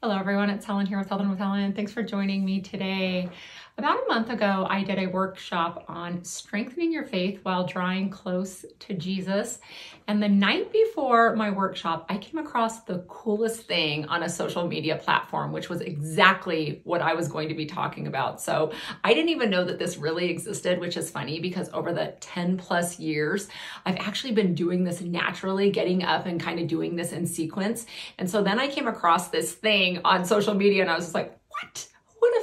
Hello, everyone. It's Helen here with Helen with Helen. Thanks for joining me today. About a month ago, I did a workshop on strengthening your faith while drawing close to Jesus. And the night before my workshop, I came across the coolest thing on a social media platform, which was exactly what I was going to be talking about. So I didn't even know that this really existed, which is funny because over the 10 plus years, I've actually been doing this naturally, getting up and kind of doing this in sequence. And so then I came across this thing on social media and I was just like, what?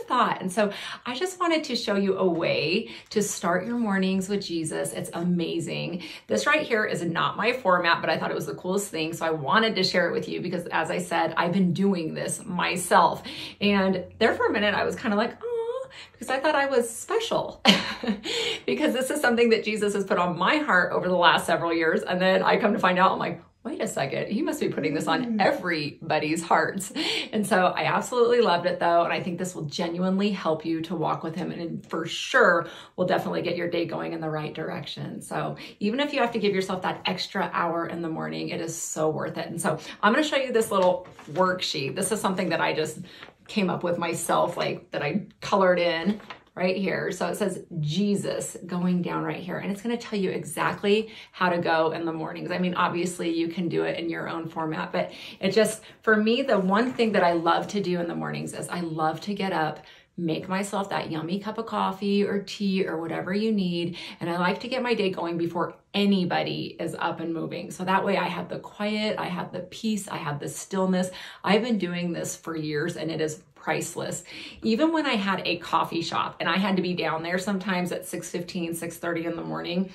Thought? And so I just wanted to show you a way to start your mornings with Jesus. It's amazing. This right here is not my format, but I thought it was the coolest thing. So I wanted to share it with you because as I said, I've been doing this myself. And there for a minute, I was kind of like, oh, because I thought I was special because this is something that Jesus has put on my heart over the last several years. And then I come to find out, I'm like, wait a second, he must be putting this on mm. everybody's hearts. And so I absolutely loved it though. And I think this will genuinely help you to walk with him and for sure will definitely get your day going in the right direction. So even if you have to give yourself that extra hour in the morning, it is so worth it. And so I'm going to show you this little worksheet. This is something that I just came up with myself, like that I colored in right here. So it says Jesus going down right here. And it's going to tell you exactly how to go in the mornings. I mean, obviously you can do it in your own format, but it just, for me, the one thing that I love to do in the mornings is I love to get up make myself that yummy cup of coffee or tea or whatever you need. And I like to get my day going before anybody is up and moving. So that way I have the quiet, I have the peace, I have the stillness. I've been doing this for years and it is priceless. Even when I had a coffee shop and I had to be down there sometimes at 6.15, 6.30 in the morning,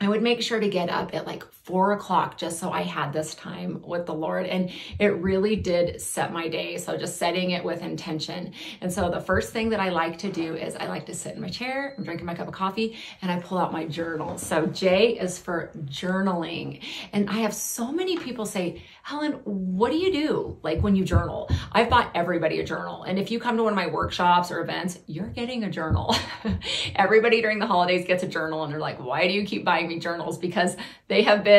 I would make sure to get up at like four o'clock just so I had this time with the Lord. And it really did set my day. So just setting it with intention. And so the first thing that I like to do is I like to sit in my chair, I'm drinking my cup of coffee, and I pull out my journal. So J is for journaling. And I have so many people say, Helen, what do you do like when you journal? I've bought everybody a journal. And if you come to one of my workshops or events, you're getting a journal. everybody during the holidays gets a journal and they're like, why do you keep buying me journals? Because they have been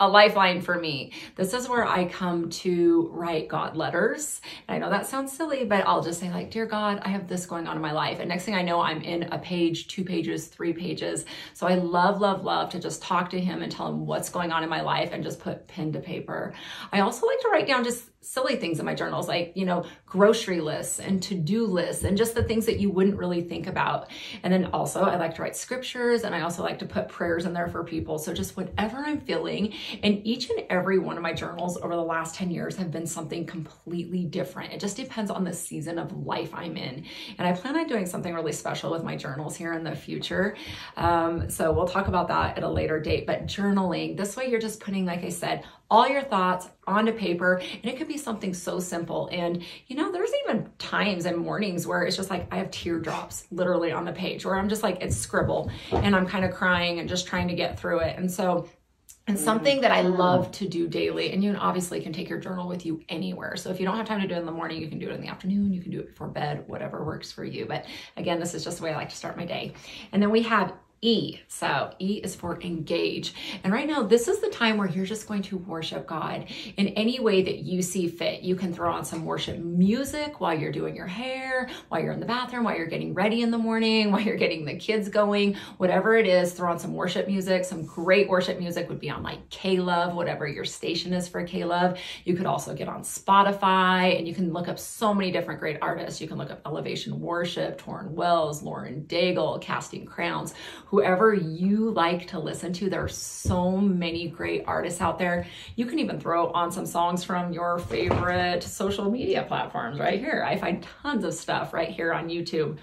a lifeline for me. This is where I come to write God letters. And I know that sounds silly, but I'll just say like, dear God, I have this going on in my life. And next thing I know, I'm in a page, two pages, three pages. So I love, love, love to just talk to him and tell him what's going on in my life and just put pen to paper. I also like to write down just silly things in my journals, like, you know, grocery lists and to-do lists and just the things that you wouldn't really think about. And then also I like to write scriptures and I also like to put prayers in there for people. So just whatever I'm feeling. And each and every one of my journals over the last 10 years have been something completely different. It just depends on the season of life I'm in. And I plan on doing something really special with my journals here in the future. Um, so we'll talk about that at a later date, but journaling, this way you're just putting, like I said, all your thoughts onto paper and it could be something so simple and you know there's even times and mornings where it's just like i have teardrops literally on the page where i'm just like it's scribble and i'm kind of crying and just trying to get through it and so and something that I love to do daily, and you obviously can take your journal with you anywhere. So if you don't have time to do it in the morning, you can do it in the afternoon, you can do it before bed, whatever works for you. But again, this is just the way I like to start my day. And then we have E. So E is for engage. And right now, this is the time where you're just going to worship God in any way that you see fit. You can throw on some worship music while you're doing your hair, while you're in the bathroom, while you're getting ready in the morning, while you're getting the kids going, whatever it is, throw on some worship music. Some great worship music would be on like K-Love, whatever your station is for K-Love. You could also get on Spotify and you can look up so many different great artists. You can look up Elevation Worship, Tauren Wells, Lauren Daigle, Casting Crowns whoever you like to listen to. There are so many great artists out there. You can even throw on some songs from your favorite social media platforms right here. I find tons of stuff right here on YouTube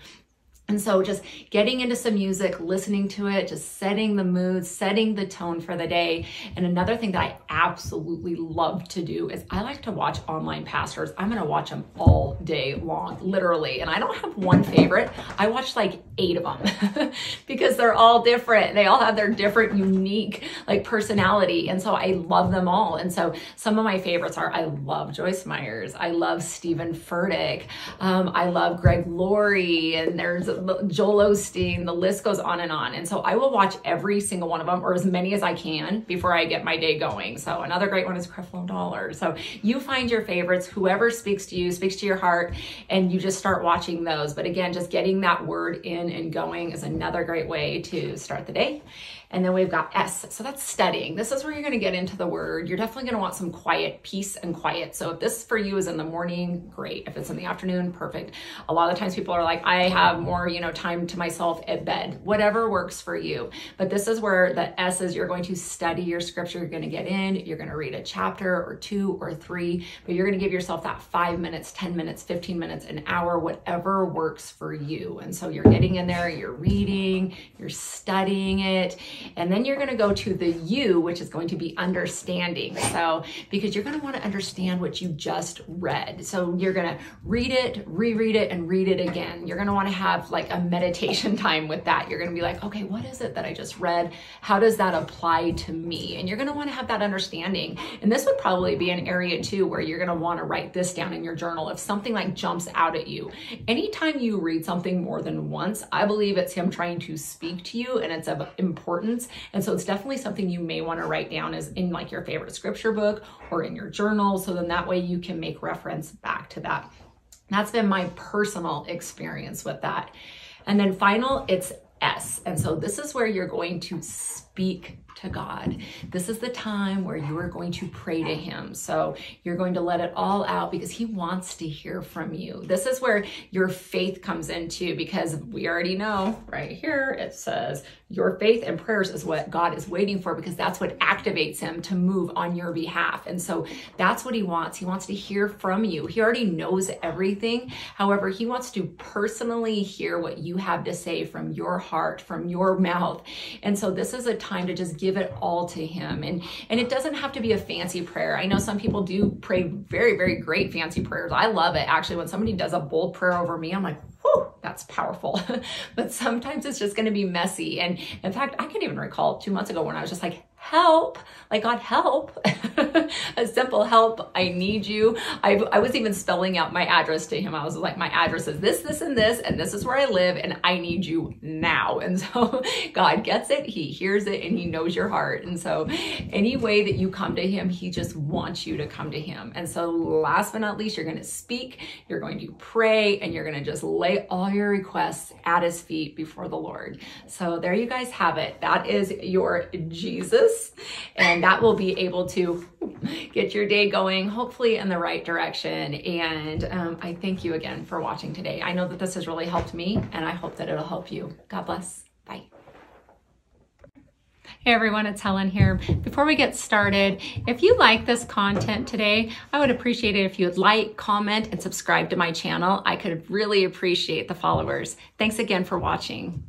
and so just getting into some music, listening to it, just setting the mood, setting the tone for the day. And another thing that I absolutely love to do is I like to watch online pastors. I'm going to watch them all day long, literally. And I don't have one favorite. I watch like eight of them because they're all different. They all have their different, unique like personality. And so I love them all. And so some of my favorites are I love Joyce Myers. I love Steven Furtick. Um, I love Greg Laurie. And there's Joel Osteen, the list goes on and on. And so I will watch every single one of them or as many as I can before I get my day going. So another great one is Creflo Dollar. So you find your favorites, whoever speaks to you, speaks to your heart, and you just start watching those. But again, just getting that word in and going is another great way to start the day. And then we've got S. So that's studying. This is where you're going to get into the word. You're definitely going to want some quiet, peace and quiet. So if this for you is in the morning, great. If it's in the afternoon, perfect. A lot of times people are like, I have more, you know, time to myself at bed. Whatever works for you. But this is where the S is you're going to study your scripture. You're going to get in, you're going to read a chapter or two or three, but you're going to give yourself that five minutes, 10 minutes, 15 minutes, an hour, whatever works for you. And so you're getting in there, you're reading, you're studying it and then you're going to go to the U, which is going to be understanding. So, because you're going to want to understand what you just read. So, you're going to read it, reread it, and read it again. You're going to want to have like a meditation time with that. You're going to be like, okay, what is it that I just read? How does that apply to me? And you're going to want to have that understanding. And this would probably be an area too where you're going to want to write this down in your journal. If something like jumps out at you, anytime you read something more than once, I believe it's Him trying to speak to you and it's of importance and so it's definitely something you may want to write down as in like your favorite scripture book or in your journal. So then that way you can make reference back to that. That's been my personal experience with that. And then final, it's S. And so this is where you're going to speak to God. This is the time where you are going to pray to Him. So you're going to let it all out because He wants to hear from you. This is where your faith comes into because we already know right here it says your faith and prayers is what God is waiting for because that's what activates Him to move on your behalf. And so that's what He wants. He wants to hear from you. He already knows everything. However, He wants to personally hear what you have to say from your heart, from your mouth. And so this is a time to just give it all to him. And and it doesn't have to be a fancy prayer. I know some people do pray very, very great fancy prayers. I love it. Actually, when somebody does a bold prayer over me, I'm like, whew, that's powerful. but sometimes it's just going to be messy. And in fact, I can even recall two months ago when I was just like, help. Like god help. A simple help i need you. I, I was even spelling out my address to him. I was like my address is this this and this and this is where i live and i need you now. And so god gets it he hears it and he knows your heart. And so any way that you come to him he just wants you to come to him. And so last but not least you're going to speak you're going to pray and you're going to just lay all your requests at his feet before the lord. So there you guys have it. That is your jesus and that will be able to get your day going, hopefully in the right direction. And um, I thank you again for watching today. I know that this has really helped me, and I hope that it'll help you. God bless. Bye. Hey everyone, it's Helen here. Before we get started, if you like this content today, I would appreciate it if you would like, comment, and subscribe to my channel. I could really appreciate the followers. Thanks again for watching.